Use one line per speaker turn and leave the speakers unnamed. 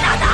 なだ